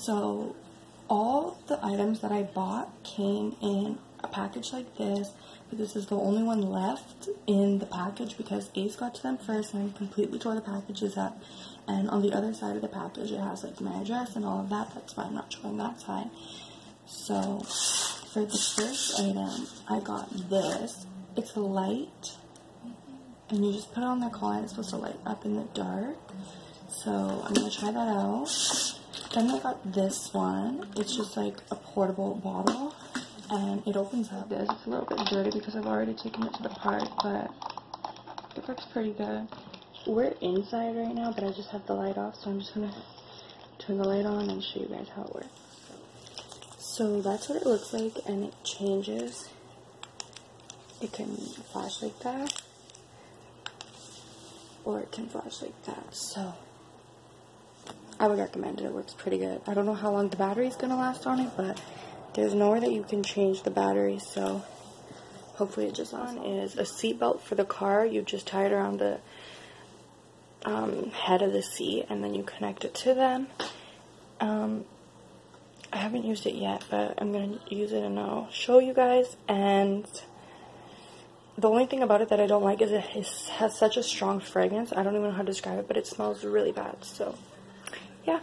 So, all the items that I bought came in a package like this, but this is the only one left in the package because Ace got to them first and I completely tore the packages up. And on the other side of the package, it has like my address and all of that. That's why I'm not showing that side. So, for the first item, I got this. It's a light, and you just put it on the collar. It's supposed to light up in the dark. So, I'm gonna try that out. Then I got this one. It's just like a portable bottle, and it opens up. It's a little bit dirty because I've already taken it to the park, but it works pretty good. We're inside right now, but I just have the light off, so I'm just gonna turn the light on and show you guys how it works. So that's what it looks like, and it changes. It can flash like that, or it can flash like that. So I would recommend it. It works pretty good. I don't know how long the battery is gonna last on it, but there's nowhere that you can change the battery, so hopefully it just. One is a seat belt for the car. You just tie it around the um, head of the seat, and then you connect it to them. Um, I haven't used it yet, but I'm going to use it and I'll show you guys. And the only thing about it that I don't like is it has such a strong fragrance. I don't even know how to describe it, but it smells really bad. So, yeah.